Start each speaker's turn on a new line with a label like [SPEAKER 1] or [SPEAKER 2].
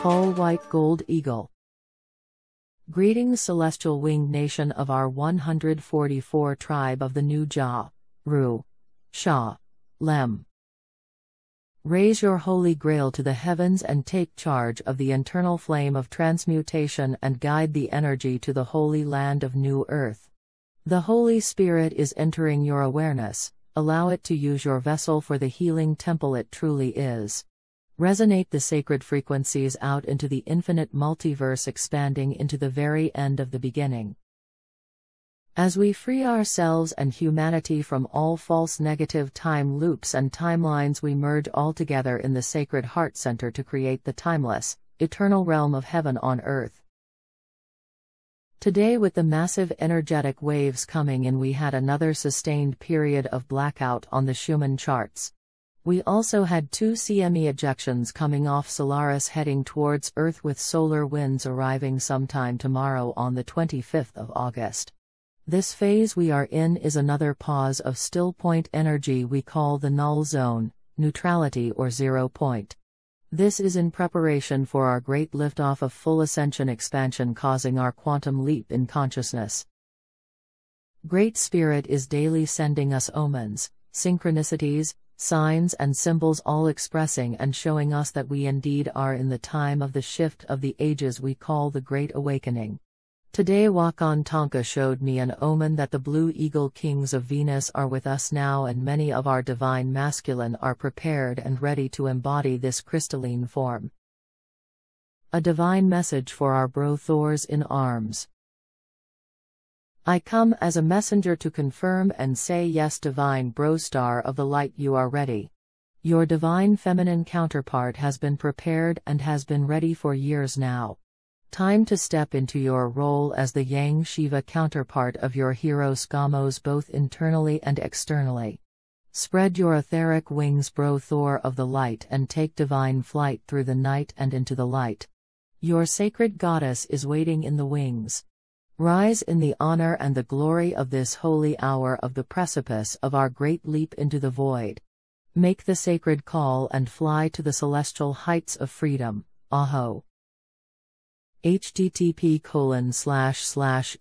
[SPEAKER 1] Tall White Gold Eagle. Greetings, celestial winged nation of our 144 tribe of the new Jah, Ru, Shah, Lem. Raise your holy grail to the heavens and take charge of the internal flame of transmutation and guide the energy to the holy land of New Earth. The Holy Spirit is entering your awareness, allow it to use your vessel for the healing temple it truly is. Resonate the sacred frequencies out into the infinite multiverse, expanding into the very end of the beginning. As we free ourselves and humanity from all false negative time loops and timelines, we merge all together in the sacred heart center to create the timeless, eternal realm of heaven on earth. Today, with the massive energetic waves coming in, we had another sustained period of blackout on the Schumann charts. We also had two CME ejections coming off Solaris heading towards Earth with solar winds arriving sometime tomorrow on the 25th of August. This phase we are in is another pause of still point energy we call the null zone, neutrality or zero point. This is in preparation for our great liftoff of full ascension expansion causing our quantum leap in consciousness. Great Spirit is daily sending us omens, synchronicities, signs and symbols all expressing and showing us that we indeed are in the time of the shift of the ages we call the Great Awakening. Today Wakan Tanka showed me an omen that the Blue Eagle Kings of Venus are with us now and many of our divine masculine are prepared and ready to embody this crystalline form. A divine message for our bro Thors in arms. I come as a messenger to confirm and say yes divine bro star of the light you are ready. Your divine feminine counterpart has been prepared and has been ready for years now. Time to step into your role as the Yang Shiva counterpart of your Hieros Gamos both internally and externally. Spread your etheric wings, bro Thor of the light, and take divine flight through the night and into the light. Your sacred goddess is waiting in the wings. Rise in the honor and the glory of this holy hour of the precipice of our great leap into the void. Make the sacred call and fly to the celestial heights of freedom. Aho http colon slash slash